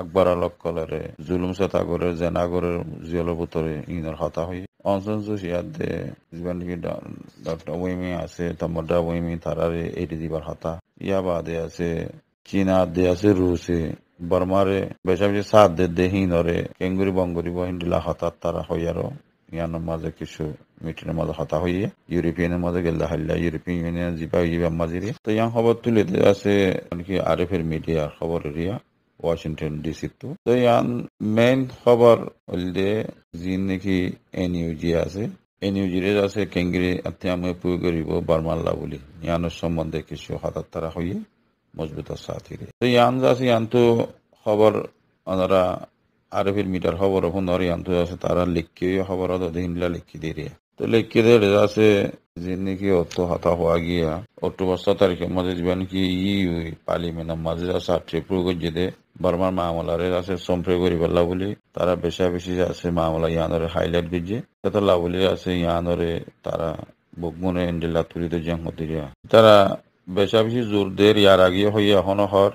আকবর Alok কলরে, জুলুম সাতা করে জেনাগরের জিয়লৰ বুতরে ইনৰ হতা হয়ে অঞ্চল যিমান নেকি ডক্টর ওয়েমি আছে তমদা ওয়েমি তারারে এটি দিবার হতা ইয়া বাদে আছে চীনা দে আছে রুসে বর্মারে বেশা বেশি সাত দে হিনরে কেঙ্গুরি বঙ্গুরি বহিন্দিলা হতাত তারা হইয়ারো। ইয়ানোর মাঝে কিছু মিটিংয়ের মাঝে হতা হইয়ে, ইউরোপিয়ানের মাঝে গেলে হাল্লা ইউরোপিয়ান ইউনিয়ন জিবা ইবা মাঝিরে তো ইয়ান খবর তুলে আছে কি আরএফের মিডিয়ার খবর এরিয়া ওয়াশিংটন ডিসি তো তো ইয়ান মেইন খবর হলদে যি নেকি এন ইউজি আছে এন ইউজিরে আছে কেঙ্গিরি আত্মীয় পুয় করিব বারমাল্লা বুলি ইয়ানোর সম্বন্ধে কিছু হঠাৎ তারা হইয়ে মজবুত সাথীরে তো ইয়ান আছে ইয়ান তো খবর ওনারা আরবির মিটার খবর ফোন ইয়ান তো আছে তারা লিখি খবর দিনলা লিখি দিয়ে তো লিখি দিয়ে আছে যে নাকি অত হতা হওয়া গিয়া অক্টোবর ছ তারিখের মাঝে যাবেন কি ই পার্লিমেন্টের মাঝে আছে আটটি প্রয়োগ যেতে বর্মার মামলারে আছে সম্প্রয় করি পেলা বলি তারা বেশা বেশি আছে মামলা ইয়ানরে হাইলাইট দিচ্ছে। তাতে লাভলি আছে ইয়ানরে তারা বকমনে এন্ডেলা তুলিতে জ্যাং হতিরিয়া তারা বেশা বেশি জোর দের ইয়ার আগে হইয়া এখনও হর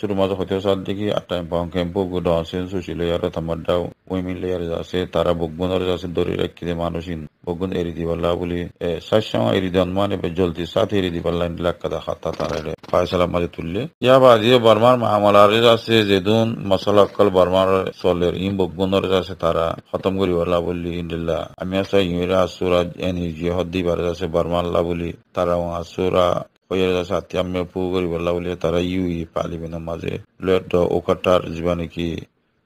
শুরু মাঝে হতে সাল দেখি আটাই পাও ক্যাম্পো গুড আছে সুশীল ইয়ার তামারটাও উইমিন লেয়ার আছে তারা বকবুনের আছে দড়ি রাখিতে মানুষিন বগুন এরি দিবাল্লা বলি সাতসং এরি দন মানে জলদি সাথে এরি দিবাল্লা লাখ কাদা খাতা তারা ফায়সালা মাঝে তুললে। ইয়া বাদিয়ে বর্মার মামলার আছে যেদুন মশলা অকল বর্মার চলের ইম বকবুনের আছে তারা খতম করি বললা ইন্দিল্লা। আমি আছে ইমেরা আসুরা এনি জিয়ে হদ্দি বারে আছে বর্মাল্লা বলি তারা আসুরা হয়ে যাচ্ছে আত্মীয় পু করি বললা বলি তারা ইউ ই পালিবেনের মাঝে। লেট ওকাটার যিবা নেকি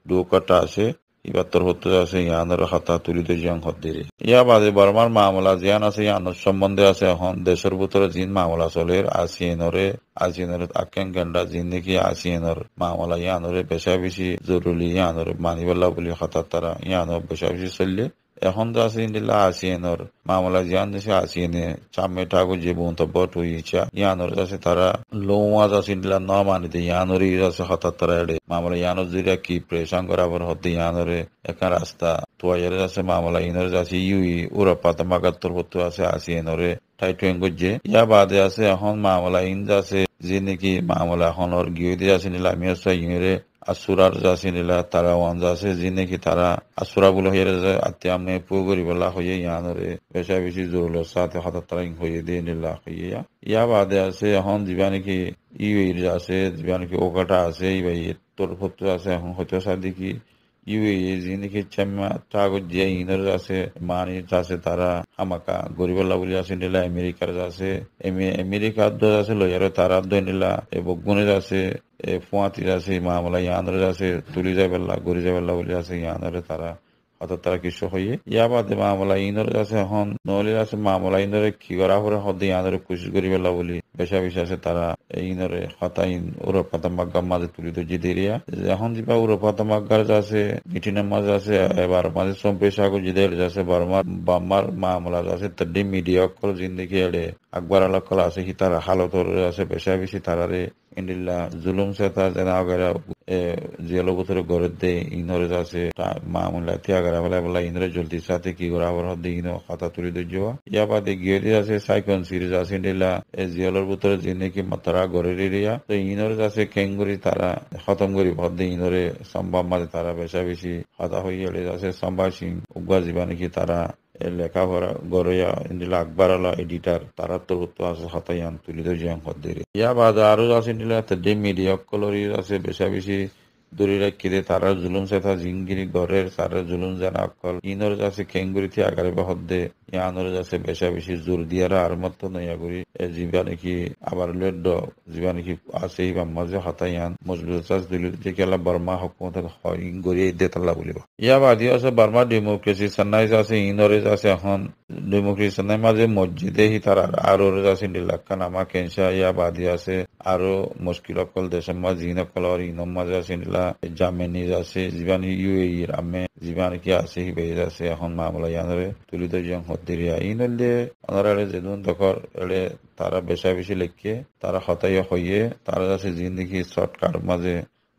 দু ওকাটা আছে? ইবাত্তর হতে আছে ইয়ানের হাতা তুলিতে জিয়ান হদ্দিরে ইয়া বাদে বর্মার মামলা জিয়ান আছে ইয়ানোর সম্বন্ধে আছে। এখন দেশের ভিতরে জিন মামলা চলে। আসিয়েনরে আসিয়েনরে আকেন গেন্ডা জিন নাকি আসিয়েনর মামলা। ইয়ানরে বেশা বেশি জরুরি। ইয়ানরে মানিবেলা বলি হঠাৎ তারা ইয়ানো বেশা বেশি চললে ইন্দিল্লা আসিয়েনর মামলা জিয়ান দেশে আসিয়েনে চামে ঠাকুর যে মন্তব্য হইছা ইয়ানর আছে তারা লোয়াজ আছে ইন্দিল্লা ন মানিতে ইয়ানরি আছে হঠাৎ তারা এড়ে মামলা ইয়ানর জুড়ে কি প্রেশান করাবার হতে ইয়ানরে একা রাস্তা তোয়ারে আছে মামলা ইনর আছে ইউই ওরা পাতা মাগাত্তর হতে আছে আসিয়েনরে টাইটুয়েন করছে ইয়া বাদে আছে এখন মামলা ইন আছে যে নাকি মামলা এখন ওর গিয়ে দিয়ে আমি আছে ইউরে আসুরার জাসিনিলা নিলা তারা ওয়ান জাসে যি কি তারা আসুরা বলে হইয়া যায় আত্মীয় আমি পু গরিবলা হইয়ে ইয়ানরে বেশা বেশি জোরল সাথে হঠাৎ তারা হইয়ে দিয়ে নিলা হইয়া ইয়া বাদে আছে, এখন যিবা নাকি ই আছে, যিবা নাকি ওকাটা আছে, ইবাই তোর ফটো আছে, এখন হয়তো সাদি কি ইউএ টাগত যে ইনর আছে মানি আছে, তারা হামাকা গরিবল্লা বলি আছে, নিলা আমেরিকার আছে আমেরিকার আছে, লয়ারে তারা দই নিলা এ বগুনের আছে, এ ফুয়াতির আছে মামলা ইয়ানরে আছে, তুলি যাবেলা গরি যাবেলা বলি আছে ইয়ানরে তারা অর্থাৎ তারা কিছু হয়ে ইয়া বাদে মামলা ইনর আছে এখন নহলে আছে মামলা ইনরে কি করা হরে হদে ইয়ানরে কুশি করি বেলা বলি বেশা বেশি আছে তারা ইনরে হতাইন উরো পাতা মাগ্গার মাঝে তুলি তো জিতে এরিয়া এখন যিবা উরো পাতা মাগ্গার আছে মিটিনের মাঝে আছে, এবার মাঝে সম পেশা কো জিতে আছে বারমার, বাম্মার মামলা আছে তড্ডি মিডিয়া কল জিন্দিগি এড়ে, আকবর আলাকল আছে কি তারা হালতর আছে, বেশা বেশি তারারে ইন্দিল্লা জুলুম সেতা যেন আগেরা জেলো বছরে গড়ে দে ইনরে আছে মামলা তিয়াগারা বলা বলা ইনরে জলদি সাথে কি করা আবার হদ্দে ইনো খাতা তুলি দে যাওয়া ইয়া বাদে গিয়ে আছে সাইকন সিরিজ আছে এ জিয়ালোর ভিতরে যে নাকি তারা গড়ের এরিয়া তো ইনরে আছে কেঙ্গুরি তারা খতম করি হদ্দে ইনরে সম্ভব মাঝে তারা বেশা বেশি হয়ে আছে সম্ভব সিং উগা জীবা নাকি তারা লেখাপড়া গড়িয়া ইন্দিলা আকবর আলা এডিটার, তারা তো আছে হতাইয়ান তুলিত জিয়াং হদ্দিরে ইয়া বাদে আরও আছে ইন্দিলা তেডে মিডিয়া কলরি আছে বেশা বেশি দূরে রাখিলে তারা জুলুম সেথা জিঙ্গিরি গড়ের তারা জুলুম জানা অকল ইনর যাচ্ছে খেঙ্গুরি থি আগারে হদ্দে ইয়ানর যাচ্ছে বেশা বেশি জোর দিয়ারা আর মত নয়া করি। জিবা নাকি আবার লেড জিবা নাকি আছে বা মাঝে হতাইয়ান মজবুত চাষ দিল যে কেলা বর্মা হকুমত হয় গড়িয়ে দে তাল্লা বলিব। ইয়া বাদি আছে বর্মা ডেমোক্রেসি সান্নাইজ আছে ইনরে আছে এখন। ডেমোক্রেসি সান্নাই মাঝে মসজিদে হি তারা আরও আছে নিলাক্কান আমা কেনসা। ইয়া বাদি আছে আরও মুশকিল অকল দেশের মাঝে ইন অকল আর ইনম মাঝে আছে নিলা আছে যিবানি ইউ এ রামে যিবানি কি আছে হিবে আছে এখন মামলা ইয়ানরে তুলি তো জন হদ্দিরিয়া ইন হলে ওনারা যেদিন দখর এলে তারা বেশা বেশি লেখকে তারা হতাইয়া হইয়ে তারা আছে জিন্দগি শর্টকাট মাঝে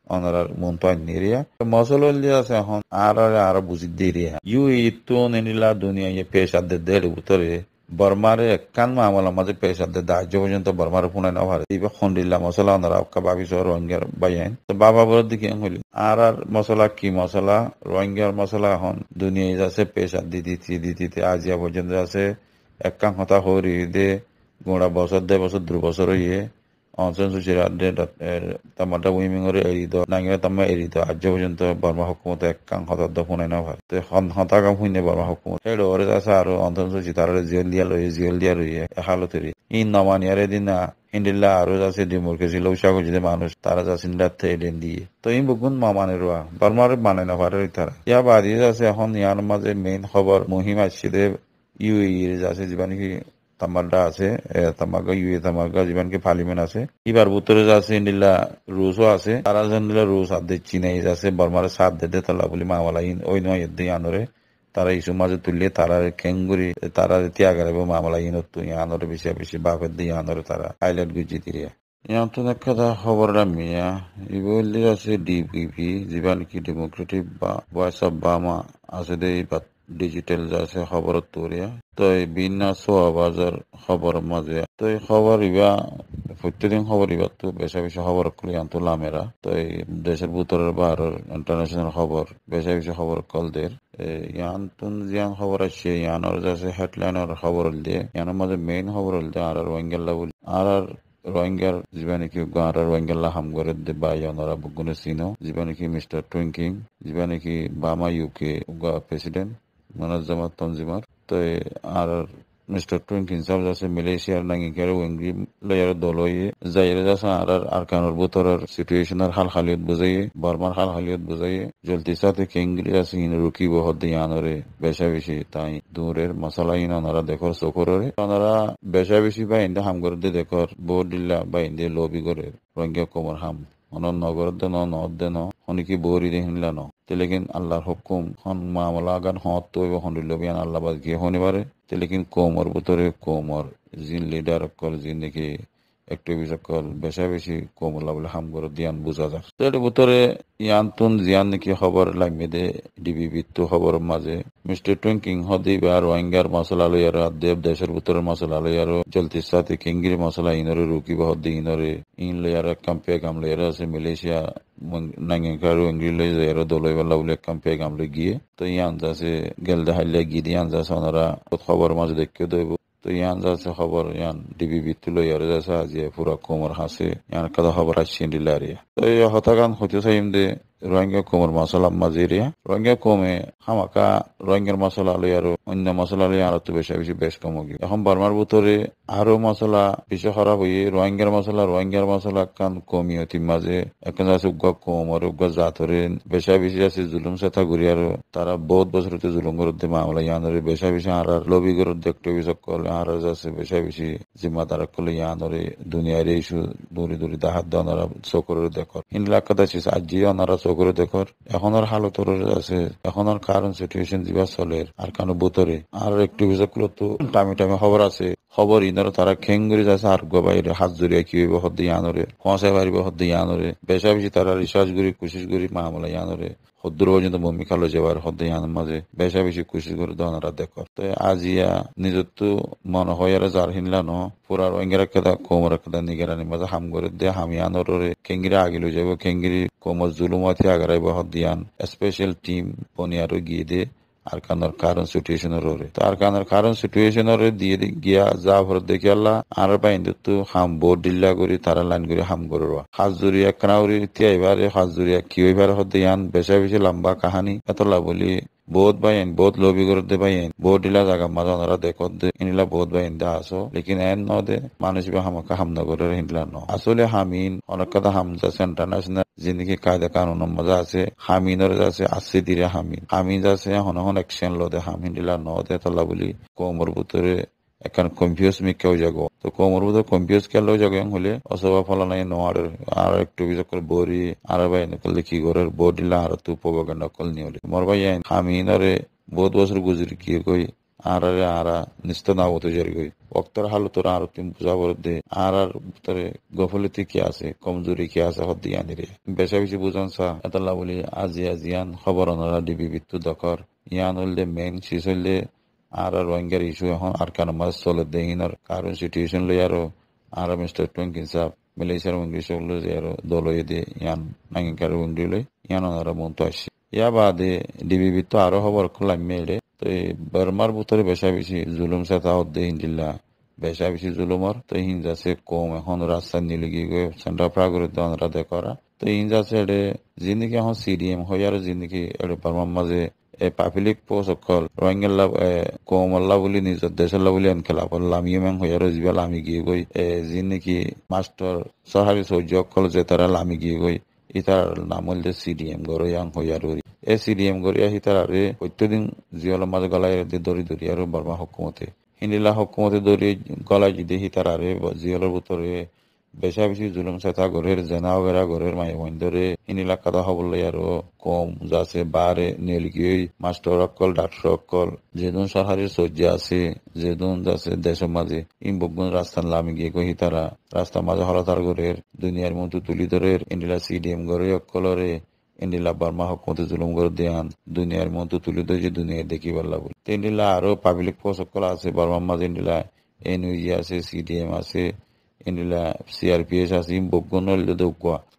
onarar montoy neria masolo li আছে এখন আর আর বুঝি দেরিয়া ইউ ইতো এনিলা দুনিয়া ইয়ে পেশ আদে দেড় উতরে বর্মারে একান মামলা মাঝে পেশ আদে দাহ্য পর্যন্ত বর্মারে পুনে নভাৰে খন্ডিল্লা মশলা ওনারা অক্কা বাবি সহ রোহিঙ্গার তো বাবা বড় দিকে হইল? আর আর মশলা কি মশলা? রোহিঙ্গার মশলা এখন দুনিয়াই আছে আদি দিতে দিতে আজিয়া পর্যন্ত আছে একাং হতা হরি দে গোড়া বছর, দেড় বছর দু বছর ইয়ে অনশন সূচির তামাটা উইমিংরে এরিদ নাঙ্গিরা তামা এরিদ আজ পর্যন্ত বর্মা হুকুমত এককাং হতাদ্দ ফুনে না ভাই তো হতাকাম ফুনে বর্মা হুকুমত হেড ওরে আছে অনশন সূচি তার জিয়ল দিয়া লই জিয়ল দিয়া লই হালতরি ইন নমানিয়ারে দিন হিন্দিল্লা আরও আছে ডেমোক্রেসি লৌসা করছে মানুষ তারা যাচ্ছেন রাত্রে এডেন দিয়ে তো এই বুকুন মামানে রোয়া বর্মার মানে না পারে তারা ইয়া বাদি আছে এখন ইয়ার মাঝে মেইন খবর মহিমা আসছে ইউ এর আছে যেবা নাকি তামারটা আছে তামাকা ইউএ তামাকা যিমানকে পার্লিমেন্ট আছে। ইবার বুতরে আছে ইন্ডিলা রুসও আছে। তারা যেনিলা রুস আদে চিনাই আছে বর্মারে সাথ দেতে তলা বলি মাওয়ালা ইন ওই নয় এদ্দি আনরে তারা ইসু মাঝে তুললে তারা কেঙ্গুরি তারা ত্যাগারে মামলা ইনত তুই আনরে বেশি বেশি বাপের দিয়ে আনরে তারা আইল্যান্ড গুজি দিয়ে। ইয়াতো দেখা খবরটা মিয়া। ইবলি আছে ডিপিপি যিবা নেকি ডেমোক্রেটিক বা ভয়েস অফ বামা আছে দে ডিজিটেল আছে খবর তোরিয়া এই বিনা সোয়া বাজার খবর মাঝে তো এই খবর ইবা, প্রত্যেকদিন খবর ইবা, তো বেশা বেশি খবর কলি আনতো লামেরা তো এই দেশের ভিতরের বাহারের ইন্টারন্যাশনাল খবর বেশা বেশি খবর কলদের ইয়ান তুন জিয়ান খবর আসছে ইয়ানোর যাচ্ছে হেডলাইনের খবর দিয়ে ইয়ানোর মাঝে মেইন খবর হল আর আর ওয়েঙ্গেল্লা বলি। আর আর রোহিঙ্গার যিবানেকি গাঁৱৰ রোহিঙ্গাল্লা হামগরে দে বাই অনরা বুগুনে সিনো যিবানেকি মিস্টার টুইঙ্কিং যিবানেকি বামা ইউকে প্রেসিডেন্ট মনাজ্জামাত তনজিমার তো আর মিস্টার টুইঙ্কিং সাহেব যাচ্ছে মালয়েশিয়ার নাঙ্গি কেরে ওয়েঙ্গি লয়ার দলয়ে। যাইরে যাচ্ছে আর আর কানোর বুতরের সিচুয়েশনের হাল হালিয়ত বুঝাইয়ে, বর্মার হাল বুঝাইয়ে। জলদি সাথে কেঙ্গলি আছে ইন রুকি বহদ ইয়ানরে বেশা বেশি তাই দূরের মশলা ইন ওনারা দেখর চকররে ওনারা বেশা বেশি বা ইন্দে হাম করে দেখর বোর্ড দিল্লা বা ইন্দে লবি করে রঙ্গিয়া কোমর হাম অনন নগর দেন নদ দেন হনিকি বরি দে হিনলা ন। তেলেকিন আল্লাহর হুকুম, হন মামলা আগান হত তো এবং হন্ডিল বিয়ান আল্লাহ বাদ গিয়ে হনে পারে তেলেকিন কোমর ভিতরে কোমর, জিন লিডার কল একটিভিস্ট সকল বেশা বেশি কমলা বলে হাম করে দিয়ান বুঝা যায় তো এর ভিতরে ইয়ান তুন জিয়ান নাকি খবর লাগবে দে, ডিবি বিত্তু খবর মাঝে। মিস্টার টুইঙ্কিং হদি আর রোহিঙ্গার মশলা লই আর দেব দেশের ভিতরে মশলা লই আর চলতি সাথে কিঙ্গির মশলা ইনরে, রুকি বহদি ইনরে, ইন লই আর কাম্পে গাম লই আর আছে Malaysia nangenkaru ingrile zero dolay wala ule kampe gamle গিয়ে, তো ইয়ান যাচ্ছে গেলদে হাইলে গিয়ে ইয়ান যাচ্ছে ওনারা খবর মাঝে দেখতে দেব তো ইয়ান যাচ্ছে খবর, ইয়ান ডিবি বিতুলো ইয়ার যাচ্ছে, আজি পুরা কোমর হাসে, ইয়ান কাদা খবর আসছে ডিলারিয়া তো এই হতাগান হতে চাইম দে রোহিঙ্গা কোমর মশলা মাঝিরিয়া রোহিঙ্গা কমে হামাকা রোহিঙ্গার মশলা লই আর অন্য মশলা লই আর বেশি বেশি বেশ কম গিয়ে এখন বার্মার ভিতরে আরও মশলা বেশি খারাপ হয়ে রোহিঙ্গার মশলা রোহিঙ্গার মশলা কান কমি অতি মাঝে। এখন আছে উগ্র কম আর উগ্র জাতরে, বেশা বেশি আছে জুলুম সেথা ঘুরি আর। তারা বহুত বছর হতে জুলুম করতে মামলা ইয়ানরে, বেশা বেশি আর লবি করে দেখতে বেশি করলে আর আছে বেশা বেশি জিম্মা তারা করলে ইয়ানরে দুনিয়ার ইস্যু দূরে দূরে দাহাত দানারা চকরের ইনলা কথা ছিল আজি ওনারা চকরে দেখর। এখন আর হালত আছে। এখন আর কারণ সিচুয়েশন দিবা চলে। আর কানো বোতরে। আর একটু বিজয় তো টাইমে টাইমে খবর আছে। খবর ইনর তারা খেং করে যাচ্ছে আর গো বাইরে। হাত জড়িয়ে কি হইব হদ্দি আনরে কঁসাই পারিব হদ্দি আনরে বেশা বেশি তারা রিসার্চ করি কোশিশ করি মামলা ইয়ানরে। সদ্দূর পর্যন্ত ভূমি কালো যাবার হদ্দি ইয়ান মাঝে বেশা বেশি খুশি করে দনারা দেখো তো আজিয়া নিজের তো মনে হয় আর যার হিনলা ন পুরা রোহিঙ্গারা কেদা কোমর কেদা নিগেরানি মাঝে হাম করে দে, হামি আনরে কেঙ্গিরা আগে লই যাব। কেঙ্গিরি কোমর জুলুমাতি আগারাইব হদ্দিয়ান স্পেশাল টিম বনিয়ারও গিয়ে দে। আরকানোর কারণ সিচুয়েশনের ওরে। তো আরকানোর কারণ সিচুয়েশনের দিয়ে গিয়া যা ভর দেখি আল্লাহ, আর বাইন্দে তো হাম বোর ডিল্লা করি, তারা লাইন করে হাম করে হাজুরিয়া কানাউরি ইতিয়া এবারে হাজুরিয়া কি এবার হতে ইয়ান বেশা বেশি লম্বা কাহানি, এতলা বলি বহুত বাইন বহুত লবি করতে বাইন বহুত ডিলা জায়গা মাঝে ওনারা দেখত দে ইনিলা বহুত বাইন দা আসো লেকিন এন ন দে মানুষ বা হামাকা হামনা করে হিনলা ন আসলে হামিন অনেক কথা হামজা ইন্টারন্যাশনাল জিন্দগি কায়দা কানুন মজা আছে হামিনের আছে আছে দিরে হামিন হামিন আছে হন হন একশন লো দে হামিন ডিলা ন দে তলা বলি কোমর ভিতরে এখান কনফিউজ মিকা হয়ে যাগো তো কোমর বুধ কনফিউজ কেন হয়ে যাগো হলে অসবা ফলা নাই নোয়ার আর একটু বিজয় করে বরি আর ভাই নকল কি করে বডিলা আর তু পবকে নকল নিয়ে হলে। মোর ভাই আমি নরে বহুত বছর গুজরি কি কই? আরারে আরা নিস্ত না হতো জারি কই। অক্তর হালো তোর আর তুমি বুঝাবর দে। আর আর, তোরে গফলতি কি আছে, কমজোরি কি আছে, হদ্দি আনি রে। বেশা বেশি বুঝান সা, এতলা বলি আজি আজিয়ান খবর অনরা ডিবি বিত্তু দকর ইয়ান হলদে মেন শিস হলদে আর আর রোহিঙ্গার ইস্যু এখন আর কেন? মাস চলে দেহিনার কারণ সিচুয়েশন লই আরও, আর মিস্টার টুঙ্কিন সাহ মালয়েশিয়ার উঙ্গি সকল যে আরও দল দে ইয়ান নাঙ্গিকার উঙ্গি লই, ইয়ান ওনারা মন্ত আসছে। ইয়া বাদে ডিবি বিত্তু আরও খবর খোলাম মেয়েরে তো বার্মার ভিতরে বেশা বেশি জুলুম সাথা হদ্দে হিন্দিল্লা বেশা বেশি জুলুমর, তো হিনজাসে কম। এখন রাস্তা নিলে গিয়ে সেন্টার প্রাগরে দনরা দে করা তো হিনজাসে এডে জিন্দিগি এখন সিডিএম হয় আর জিন্দিগি এডে বার্মার মাঝে পাব্লিক পোষ্ট অকল ৰোহিংগাল্লা কোমল্লা বুলি নিজৰ দেশলা বুলি এনেকে লাভ লামিয়ে মেং হৈ আৰু যিবা লামি গিয়ে গৈ যি নেকি মাষ্টৰ চৰহাৰি চৌৰ্য অকল যে তাৰ লামি গিয়ে গৈ ইতাৰ নাম হ'ল যে চি ডি এম গৰৈয়াং হৈ আৰু এই চি ডি এম গৰীয়া সীতাৰ আৰু প্ৰত্যেকদিন জীৱনৰ মাজত গলাই দৰি ধৰি আৰু বৰ্মা সকুমতে সিন্দিলা সকুমতে দৌৰি গলাই যদি সীতাৰ আৰু জীৱনৰ বুটৰে বেশা বেশি জুলুম সেতা ঘরের জেনা ওগেরা ঘরের মাই বন্ধরে হিনিলা কথা হবলে আরও কম যাচ্ছে বারে নেলগি মাস্টার অকল ডাক্তার অকল। যেদন সরকারের সহ্য আছে, যেদন যাচ্ছে দেশের মাঝে ইম বগুন রাস্তান লামি গিয়ে কহি তারা রাস্তার মাঝে হলতার ঘরের দুনিয়ার মতো তুলি ধরের ইন্ডিলা সিডিএম ঘরে অকলরে ইন্ডিলা বার্মা হকুমতে জুলুম করে দেয়ান দুনিয়ার মতো তুলি ধরে দুনিয়া দেখি পারলা বলে ইন্ডিলা আরও পাবলিক পোস্ট অকল আছে বার্মার মাঝে ইন্ডিলা এনইজি আছে সিডিএম আছে ইন্ডিলা সিআরপিএস আছে ইম বগুন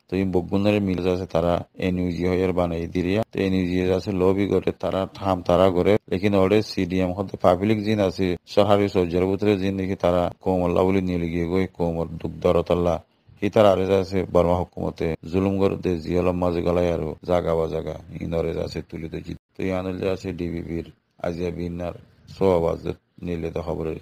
তো এই বগুনের মিল আছে তারা এনইউজি হয়ে বানাই দিরিয়া তো এনইউজি আছে লবি করে তারা থাম তারা করে লেকিন ওরে সিডিএম হতে পাবলিক জিন আছে সহারি সজ্জার ভিতরে জিন দেখি তারা কোমল্লা বলে নিয়ে গিয়ে গই কোমর দুঃখ দরতাল্লা হিতার আরে আছে বর্মা হুকুমতে জুলুম করে দে জিয়ালম মাঝে গলায় আর জাগা বা জাগা ইনরে আছে তুলি তো জিত তো ইয়ানুল আছে ডিবিবির আজিয়া বিনার সোয়াবাজ নিলে তো খবরের